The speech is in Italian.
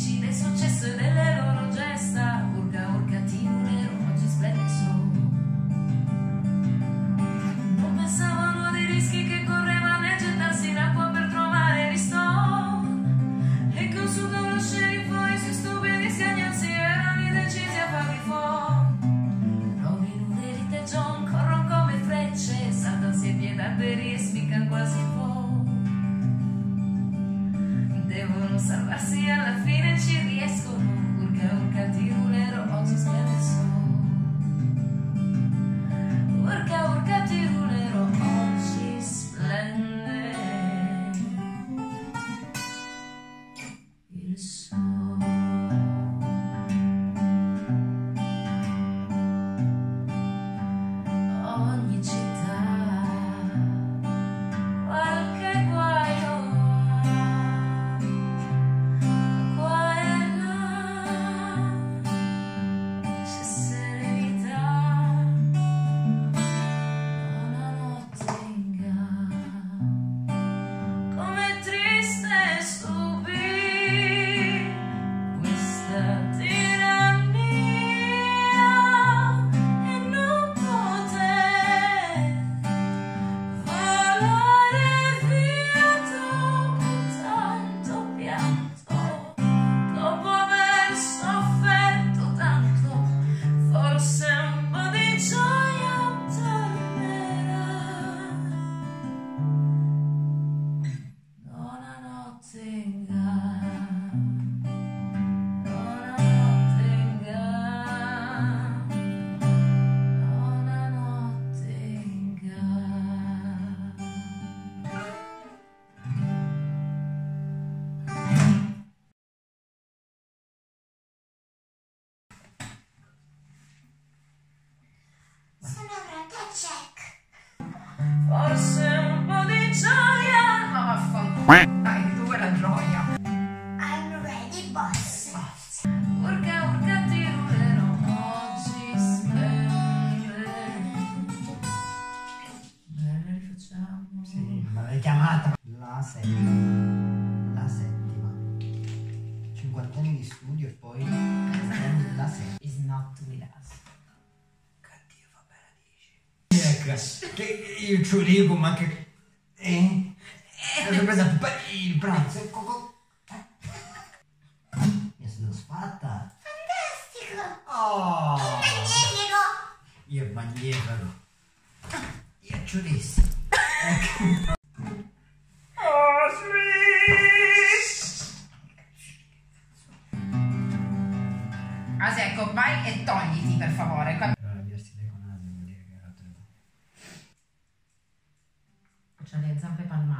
del successo e delle loro gesta. Urca, urca, timurero, oggi splende il sole. Non pensavano dei rischi che correvano e gettarsi in acqua per trovare ristoro. E con su lo sceriffo i suoi stupidi scagnazzi erano decisi a farli fuori. Robin Hood e Rita John corrono come frecce, saltansi e piedi alberi e spiccano quasi fuori. Devono salvarsi alla Forse un po' di gioia, ma vaffanculo. Dai, dove la gioia? I'm ready, boss. Urca, urca, tirulero, oggi splende. Bene, rifacciamo. Sì, ma l'hai chiamata la settima. La settima. 50 anni di studio e poi la settima. Is not with Ecco, che io ci dico, ma che. Eh? Presa il pranzo. co- Mi sono sfatta. Fantastico. Oh! Magnifico. Io è magnifico. Io ci dissi. Ecco. Oh, sweet! Asi, ecco, vai e togliti per favore. ha le zampe palmate